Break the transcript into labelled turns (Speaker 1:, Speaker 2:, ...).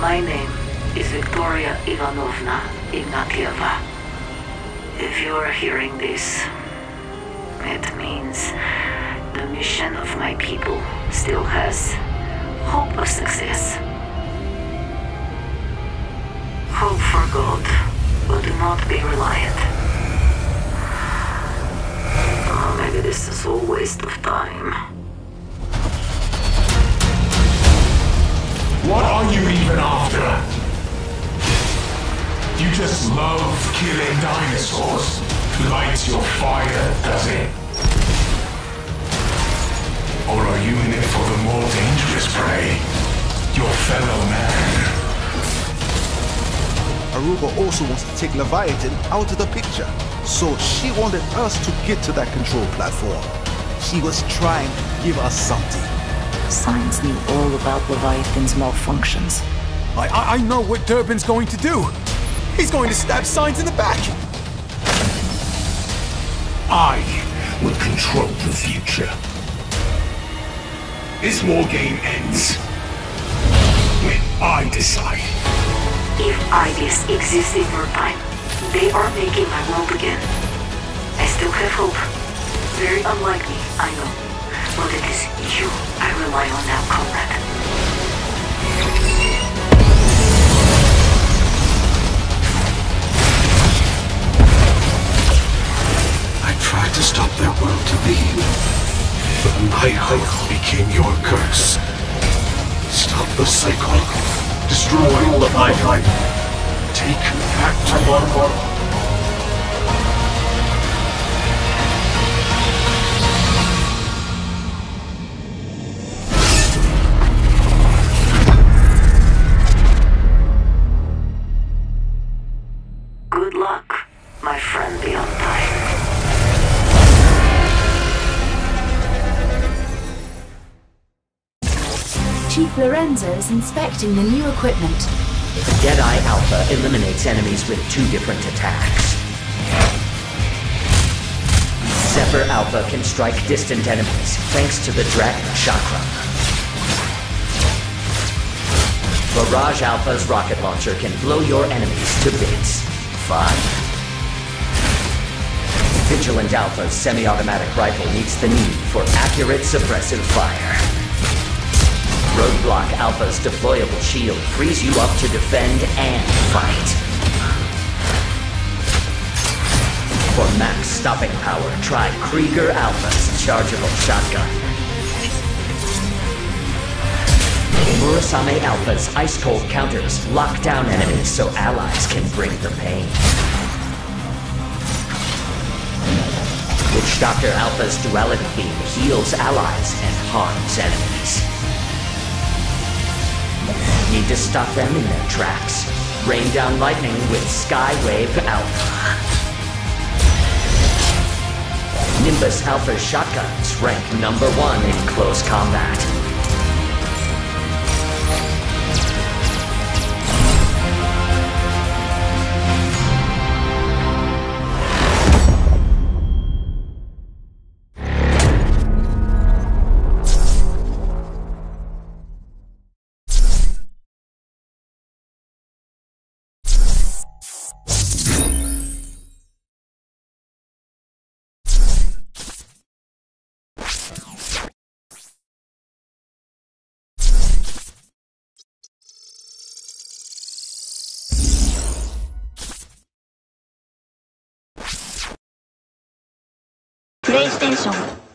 Speaker 1: My name is Victoria Ivanovna Ignatieva. If you are hearing this, it means the mission of my people still has hope of success. Hope for God, but do not be reliant. Oh, maybe this is all waste of time.
Speaker 2: Are you even after? You just love killing dinosaurs. Lights your fire, does it? Or are you in it for the more dangerous prey? Your fellow man?
Speaker 3: Aruba also wants to take Leviathan out of the picture. So she wanted us to get to that control platform. She was trying to give us something.
Speaker 1: Science knew all about Leviathan's malfunctions.
Speaker 4: I, I, I know what Durbin's going to do. He's going to stab Science in the back.
Speaker 2: I will control the future. This war game ends when I decide.
Speaker 1: If IDIS exists in your time, they are making my world again. I still have hope. Very unlikely, I know. But it is you I rely on now, comrade.
Speaker 2: I tried to stop their world to be, but my hope became your curse. Stop the cycle. Destroy all of my life. Take back tomorrow.
Speaker 5: Chief Lorenzo is inspecting the new equipment.
Speaker 6: Deadeye Alpha eliminates enemies with two different attacks. Zephyr Alpha can strike distant enemies thanks to the Dragon Chakra. Barrage Alpha's rocket launcher can blow your enemies to bits. Fun. Vigilant Alpha's semi-automatic rifle meets the need for accurate suppressive fire. Roadblock Alpha's deployable shield frees you up to defend and fight. For max stopping power, try Krieger Alpha's chargeable shotgun. Murasame Alpha's ice-cold counters lock down enemies so allies can bring the pain. Witch Doctor Alpha's duality beam heals allies and harms enemies. To stop them in their tracks. Rain down lightning with Skywave Alpha. Nimbus Alpha's shotguns rank number one in close combat.
Speaker 7: プレイステーション。